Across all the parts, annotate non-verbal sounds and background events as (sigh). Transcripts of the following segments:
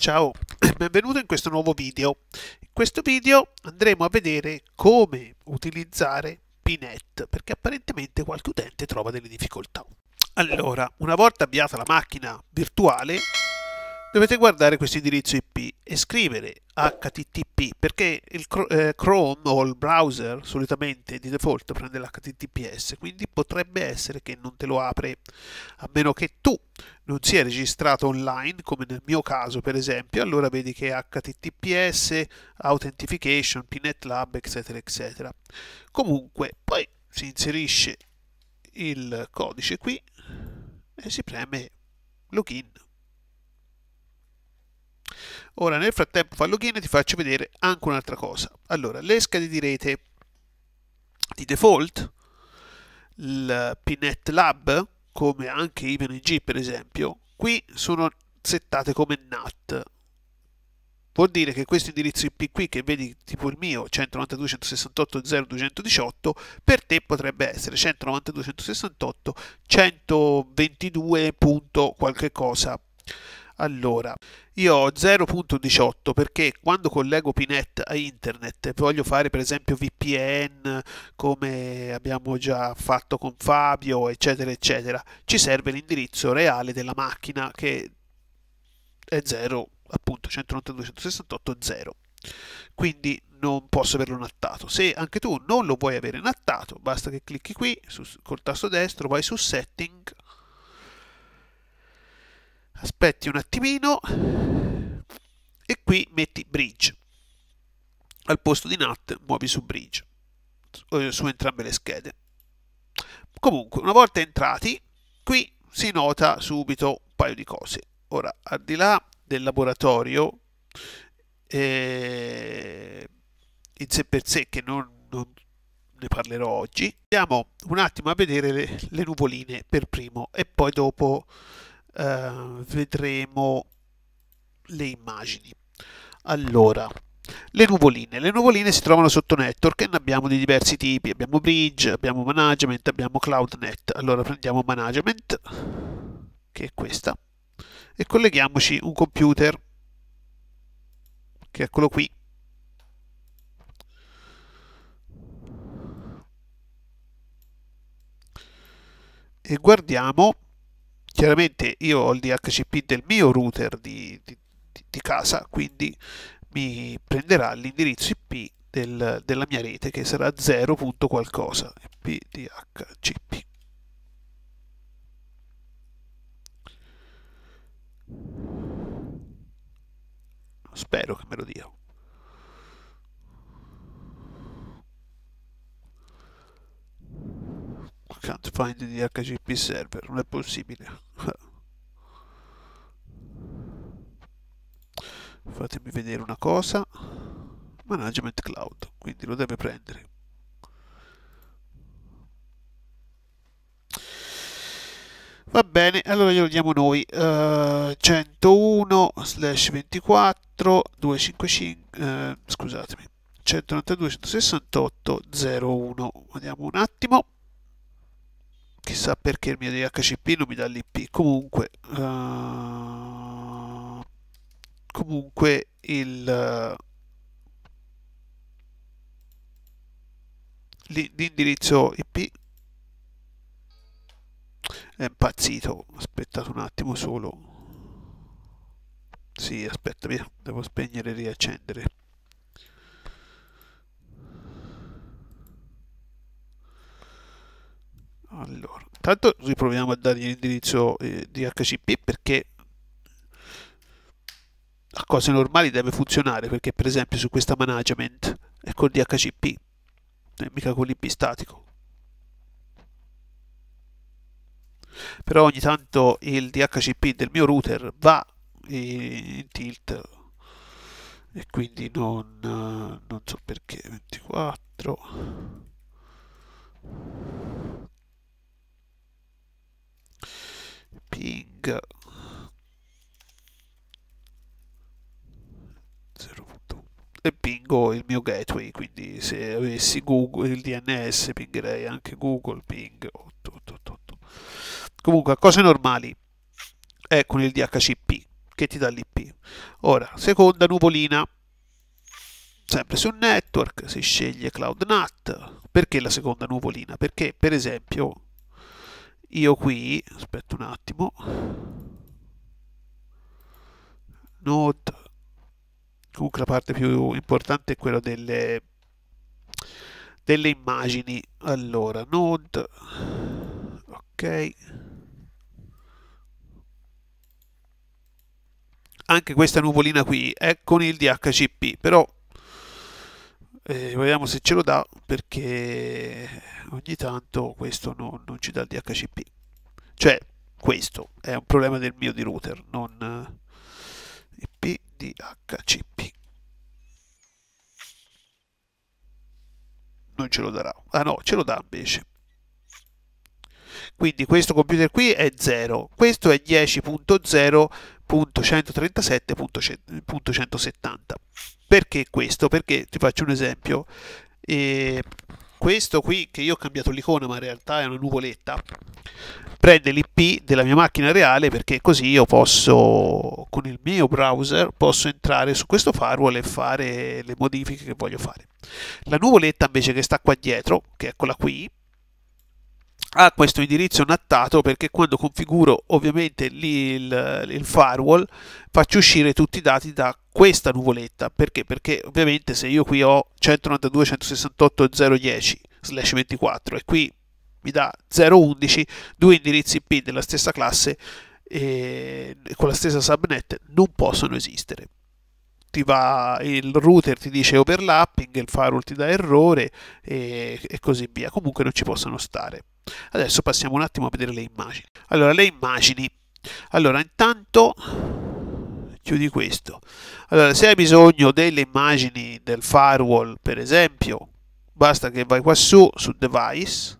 Ciao, (coughs) benvenuto in questo nuovo video. In questo video andremo a vedere come utilizzare Pinet, perché apparentemente qualche utente trova delle difficoltà. Allora, una volta avviata la macchina virtuale, dovete guardare questo indirizzo IP e scrivere HTTP perché il eh, Chrome o il browser solitamente di default prende l'HTTPS quindi potrebbe essere che non te lo apre a meno che tu non sia registrato online come nel mio caso per esempio allora vedi che HTTPS Authentication, Pinet Lab eccetera eccetera. Comunque poi si inserisce il codice qui e si preme login Ora nel frattempo fa login e ti faccio vedere anche un'altra cosa. Allora, le schede di rete di default, il Pinet Lab, come anche IVNG per esempio, qui sono settate come NAT. Vuol dire che questo indirizzo IP qui che vedi tipo il mio 192.168.0.218 per te potrebbe essere 192.168.122. qualche cosa allora, io ho 0.18 perché quando collego Pinet a internet e voglio fare per esempio VPN come abbiamo già fatto con Fabio eccetera eccetera, ci serve l'indirizzo reale della macchina che è 0 appunto 192.168.0 quindi non posso averlo nattato. Se anche tu non lo vuoi avere nattato, basta che clicchi qui su, col tasto destro, vai su Setting aspetti un attimino e qui metti bridge. Al posto di nat muovi su bridge su entrambe le schede. Comunque una volta entrati qui si nota subito un paio di cose. Ora al di là del laboratorio eh, in sé per sé che non, non ne parlerò oggi andiamo un attimo a vedere le, le nuvoline per primo e poi dopo eh, vedremo le immagini. Allora, le nuvoline. Le nuvoline si trovano sotto network e ne abbiamo di diversi tipi. Abbiamo bridge, abbiamo management, abbiamo cloudnet. Allora prendiamo management, che è questa, e colleghiamoci un computer, che è quello qui. E guardiamo chiaramente io ho il DHCP del mio router di, di, di casa, quindi mi prenderà l'indirizzo IP del, della mia rete che sarà 0. qualcosa, IP DHCP. Spero che me lo dia. Find the DHCP server, non è possibile. (laughs) Fatemi vedere una cosa. Management Cloud, quindi lo deve prendere. Va bene, allora glielo diamo noi. Uh, 101 slash 24 255 uh, scusatemi 192 168 01 vediamo un attimo chissà perché il mio DHCP non mi dà l'IP comunque uh, comunque il l'indirizzo IP è impazzito. Aspettate un attimo solo. Sì aspetta via devo spegnere e riaccendere allora intanto riproviamo a dargli l'indirizzo eh, DHCP perché a cose normali deve funzionare perché per esempio su questa management è col DHCP non mica con l'IP statico. Però ogni tanto il DHCP del mio router va in tilt e quindi non, non so perché 24 ping 0. e pingo il mio gateway quindi se avessi Google il DNS pingherei anche Google ping 888 comunque cose normali è con il DHCP che ti dà l'IP. Ora, seconda nuvolina, sempre su network, si sceglie Cloud NAT. Perché la seconda nuvolina? Perché, per esempio, io qui, aspetta un attimo, Node, comunque la parte più importante è quella delle, delle immagini. Allora, Node, ok, anche questa nuvolina qui è con il DHCP, però eh, vediamo se ce lo dà perché ogni tanto questo no, non ci dà il DHCP. Cioè, questo è un problema del mio di router, non IP DHCP. Non ce lo darà. Ah no, ce lo dà invece. Quindi questo computer qui è 0, questo è 10.0.137.170. Perché questo? Perché ti faccio un esempio. E questo qui, che io ho cambiato l'icona, ma in realtà è una nuvoletta, prende l'IP della mia macchina reale perché così io posso, con il mio browser, posso entrare su questo firewall e fare le modifiche che voglio fare. La nuvoletta invece che sta qua dietro, che è quella qui, ha questo indirizzo nattato perché quando configuro ovviamente il, il, firewall faccio uscire tutti i dati da questa nuvoletta perché? perché ovviamente se io qui ho 192.168.010 24 e qui mi dà 011 due indirizzi IP della stessa classe e con la stessa subnet non possono esistere ti va, il router ti dice overlapping, il firewall ti dà errore e, e così via. Comunque non ci possono stare. Adesso passiamo un attimo a vedere le immagini. Allora, le immagini. Allora, intanto chiudi questo. Allora, se hai bisogno delle immagini del firewall, per esempio, basta che vai qua su, su device,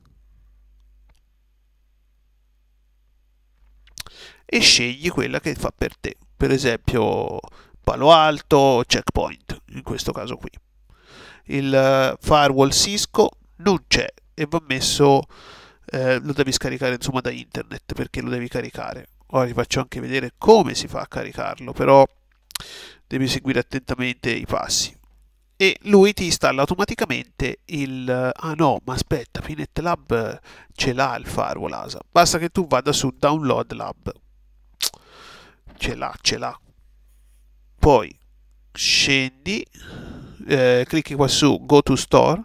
e scegli quella che fa per te. Per esempio, Palo Alto, Checkpoint, in questo caso qui. Il eh, firewall Cisco non c'è e va messo eh, lo devi scaricare insomma da internet perché lo devi caricare. Ora vi faccio anche vedere come si fa a caricarlo, però devi seguire attentamente i passi. E lui ti installa automaticamente il... Ah no, ma aspetta, Pinet Lab ce l'ha il firewall ASA. Basta che tu vada su Download Lab. Ce l'ha, ce l'ha. Poi scendi, eh, clicchi qua su Go to Store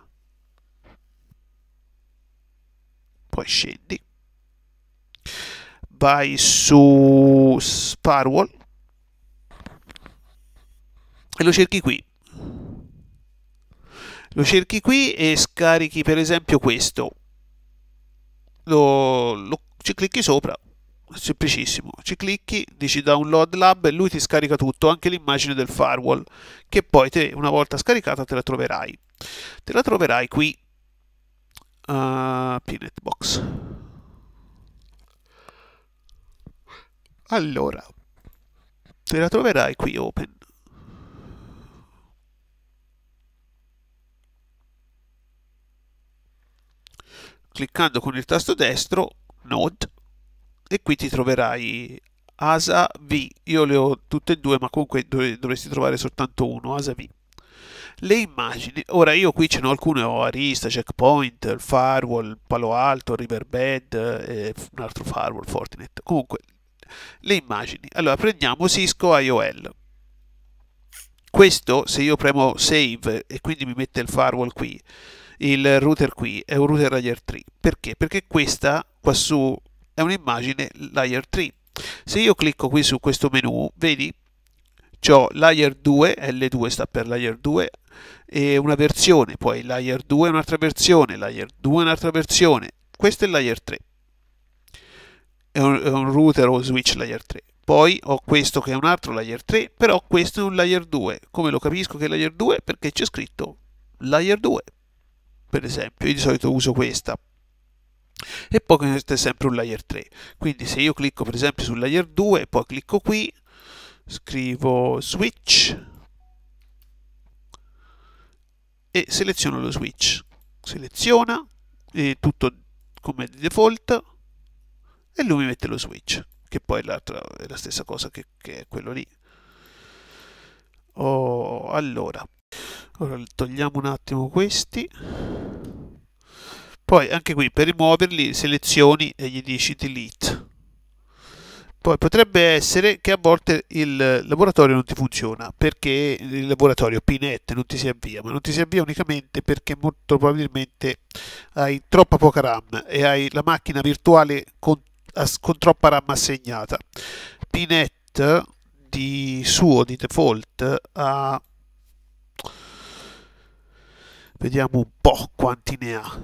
poi scendi, vai su Firewall e lo cerchi qui. Lo cerchi qui e scarichi per esempio questo. Lo, lo, ci clicchi sopra, semplicissimo. Ci clicchi, dici download lab e lui ti scarica tutto, anche l'immagine del firewall, che poi te una volta scaricata te la troverai. Te la troverai qui uh, Peanut Box. Allora, te la troverai qui open. Cliccando con il tasto destro, Node, e qui ti troverai ASA V. Io le ho tutte e due, ma comunque dovresti trovare soltanto uno, ASA V le immagini. Ora io qui ce ne ho alcune, ho Arista, Checkpoint, Firewall, Palo Alto, Riverbed, e un altro Firewall, Fortinet. Comunque, le immagini. Allora, prendiamo Cisco IOL. Questo, se io premo Save e quindi mi mette il firewall qui, il router qui, è un router layer 3. Perché? Perché questa qua su è un'immagine layer 3. Se io clicco qui su questo menu, vedi, ho layer 2, L2 sta per layer 2, e una versione, poi layer 2 un'altra versione, layer 2 un'altra versione. Questo è il layer 3. È un, è un router o switch layer 3. Poi ho questo che è un altro layer 3, però questo è un layer 2. Come lo capisco che è layer 2? Perché c'è scritto layer 2. Per esempio, io di solito uso questa. E poi questo è sempre un layer 3. Quindi se io clicco per esempio sul layer 2 e poi clicco qui, scrivo switch e seleziono lo switch. Seleziona tutto come di default e lui mi mette lo switch. che poi è la stessa cosa che, che è quello lì. Oh, allora, ora togliamo un attimo questi. Poi anche qui per rimuoverli selezioni e gli dici delete. Poi potrebbe essere che a volte il laboratorio non ti funziona perché il laboratorio PNET non ti si avvia, ma non ti si avvia unicamente perché molto probabilmente hai troppa poca RAM e hai la macchina virtuale con, con troppa RAM assegnata. PNET di suo di default ha vediamo un po' quanti ne ha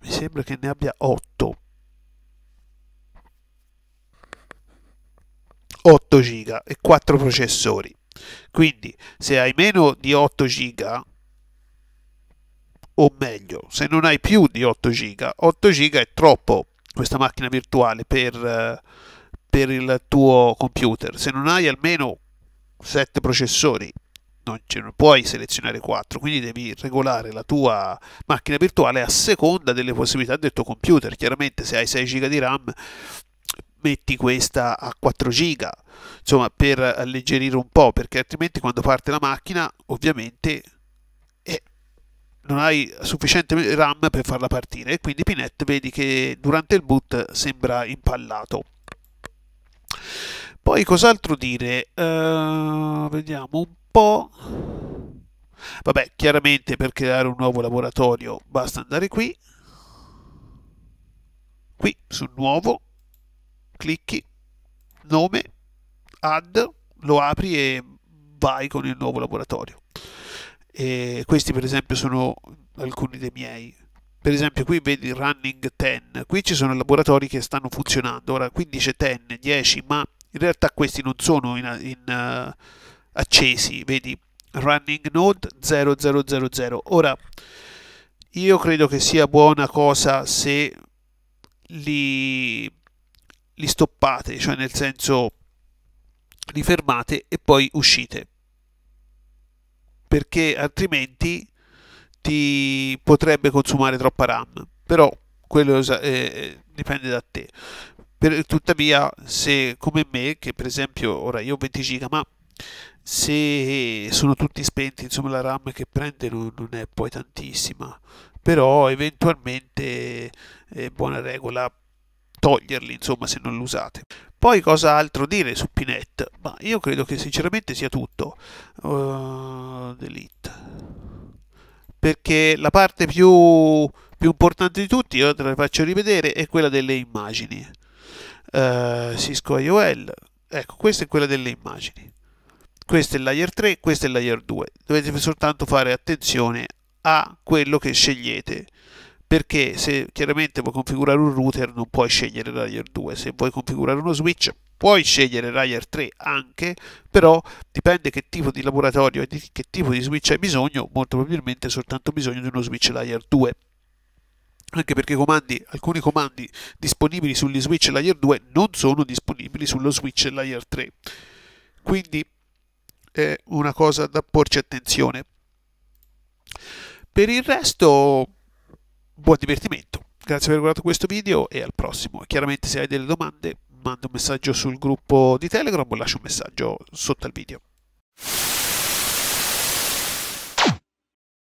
mi sembra che ne abbia 8 8 giga e 4 processori. Quindi se hai meno di 8 giga o meglio, se non hai più di 8 giga, 8 giga è troppo questa macchina virtuale per, per il tuo computer. Se non hai almeno 7 processori, non, non puoi selezionare 4, quindi devi regolare la tua macchina virtuale a seconda delle possibilità del tuo computer. Chiaramente se hai 6 giga di RAM metti questa a 4 giga insomma per alleggerire un po' perché altrimenti quando parte la macchina ovviamente eh, non hai sufficiente RAM per farla partire. E quindi Pinet vedi che durante il boot sembra impallato. Poi cos'altro dire? Uh, vediamo un po' vabbè chiaramente per creare un nuovo laboratorio basta andare qui. Qui su nuovo clicchi nome, add, lo apri e vai con il nuovo laboratorio. E questi per esempio sono alcuni dei miei. Per esempio qui vedi running 10, qui ci sono laboratori che stanno funzionando, ora qui dice 10, 10, ma in realtà questi non sono in, in, uh, accesi, vedi running node 0000. Ora io credo che sia buona cosa se li li stoppate, cioè nel senso li fermate e poi uscite. Perché altrimenti ti potrebbe consumare troppa RAM. Però quello eh, dipende da te. Per, tuttavia, se come me, che per esempio ora io ho 20 giga, ma se sono tutti spenti, insomma la RAM che prende non, non è poi tantissima. Però eventualmente è buona regola toglierli, insomma, se non lo usate. Poi cosa altro dire su Pinet? Ma io credo che sinceramente sia tutto. Uh, delete. Perché la parte più, più, importante di tutti, io te la faccio rivedere, è quella delle immagini. Uh, Cisco IOL, ecco, questa è quella delle immagini. Questo è il layer 3, questo è il layer 2. Dovete soltanto fare attenzione a quello che scegliete perché se chiaramente vuoi configurare un router non puoi scegliere Layer 2, se vuoi configurare uno switch puoi scegliere Layer 3 anche, però dipende che tipo di laboratorio e di che tipo di switch hai bisogno, molto probabilmente hai soltanto bisogno di uno switch Layer 2 anche perché comandi, alcuni comandi disponibili sugli switch layer 2 non sono disponibili sullo switch layer 3 quindi è una cosa da porci attenzione. Per il resto buon divertimento. Grazie per aver guardato questo video e al prossimo. Chiaramente se hai delle domande manda un messaggio sul gruppo di Telegram o lascia un messaggio sotto al video.